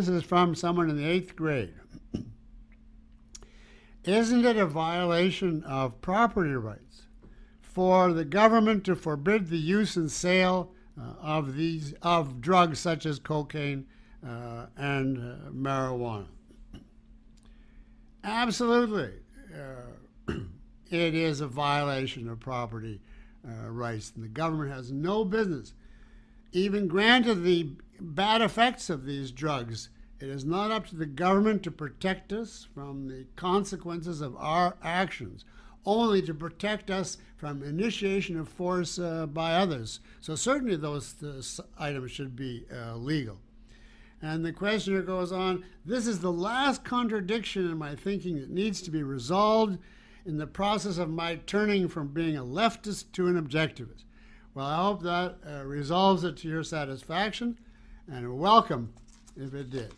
this is from someone in the eighth grade. Isn't it a violation of property rights for the government to forbid the use and sale uh, of these of drugs such as cocaine uh, and uh, marijuana? Absolutely, uh, it is a violation of property uh, rights, and the government has no business, even granted the bad effects of these drugs. It is not up to the government to protect us from the consequences of our actions, only to protect us from initiation of force uh, by others. So, certainly, those uh, items should be uh, legal. And the questioner goes on this is the last contradiction in my thinking that needs to be resolved in the process of my turning from being a leftist to an objectivist. Well, I hope that uh, resolves it to your satisfaction, and welcome if it did.